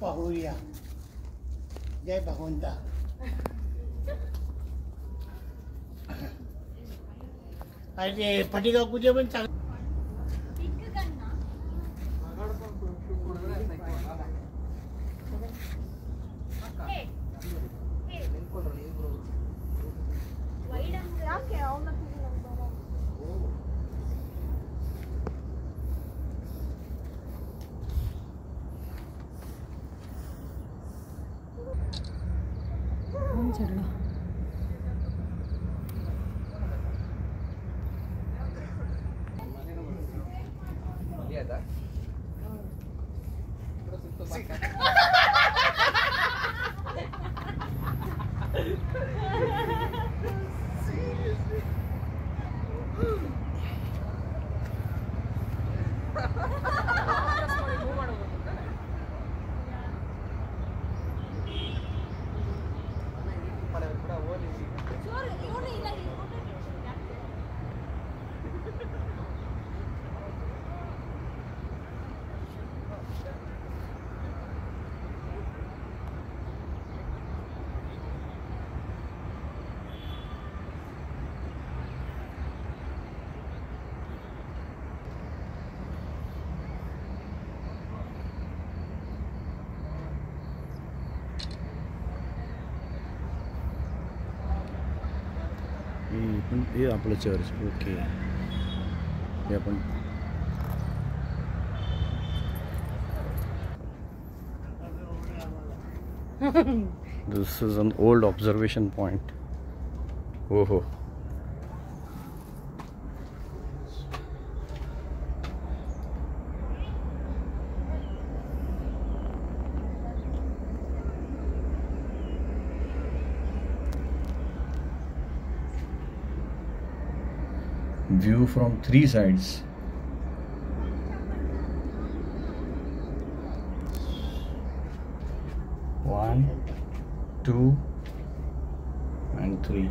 पाहूया जय भगवंता आणि फटिका पूजा पण हे पण हे आपलं चर्च ओके हे आपण this is an old observation point हो view from three sides. One, two, and three.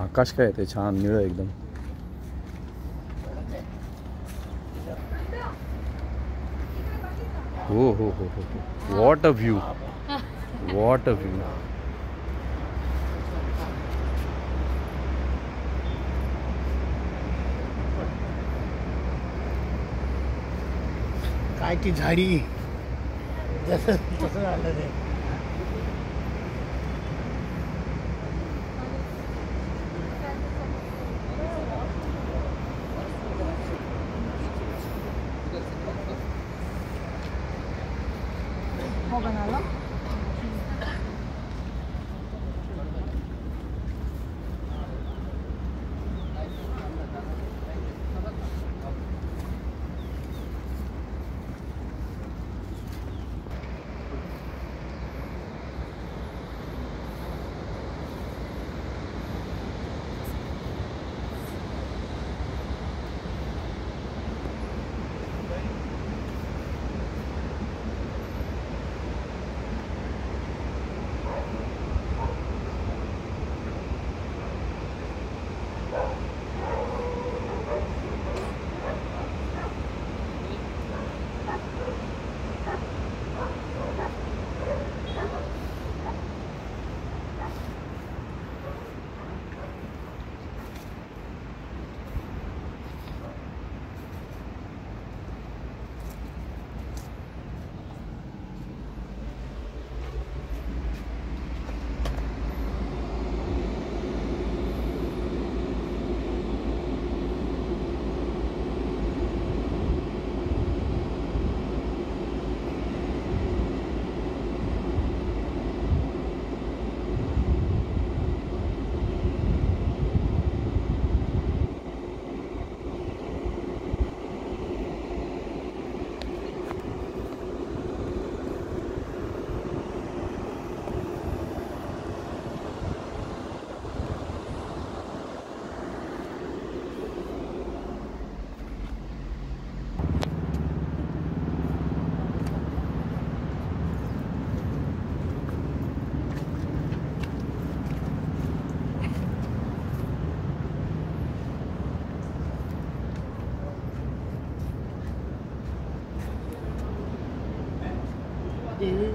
आकाश काय आहे ते छान निळं एकदम। हो हो हो हो हो। What a view what a view काय ती झाडी? जसं तसं झालं ते. हो बनाला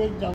de John.